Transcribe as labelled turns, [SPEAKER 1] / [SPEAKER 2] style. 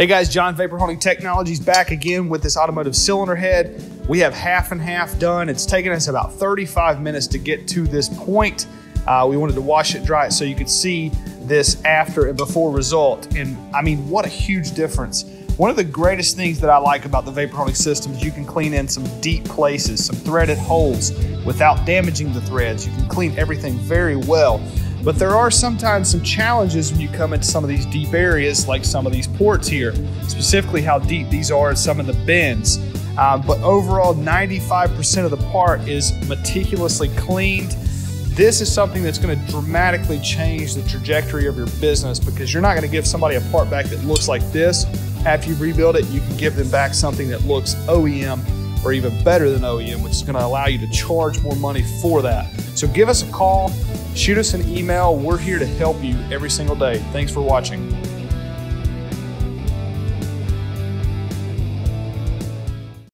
[SPEAKER 1] Hey guys, John Vapor Honing Technologies back again with this automotive cylinder head. We have half and half done. It's taken us about 35 minutes to get to this point. Uh, we wanted to wash it dry so you could see this after and before result. And I mean, what a huge difference. One of the greatest things that I like about the vapor honing system is you can clean in some deep places, some threaded holes without damaging the threads. You can clean everything very well. But there are sometimes some challenges when you come into some of these deep areas, like some of these ports here, specifically how deep these are in some of the bends. Uh, but overall, 95% of the part is meticulously cleaned. This is something that's going to dramatically change the trajectory of your business because you're not going to give somebody a part back that looks like this. After you rebuild it, you can give them back something that looks OEM or even better than OEM, which is going to allow you to charge more money for that. So give us a call, shoot us an email. We're here to help you every single day. Thanks for watching.